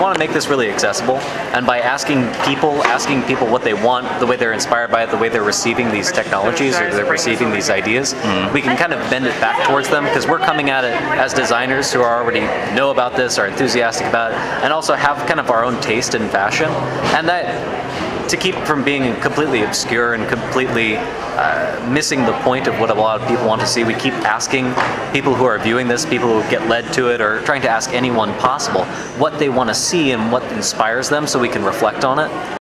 want to make this really accessible, and by asking people, asking people what they want, the way they're inspired by it, the way they're receiving these technologies or they're receiving these ideas, mm-hmm. we can kind of bend it back towards them because we're coming at it as designers who are already know about this, are enthusiastic about it, and also have kind of our own taste in fashion, and that to keep from being completely obscure and completely uh, missing the point of what a lot of people want to see, we keep asking people who are viewing this, people who get led to it, or trying to ask anyone possible what they want to see and what inspires them so we can reflect on it.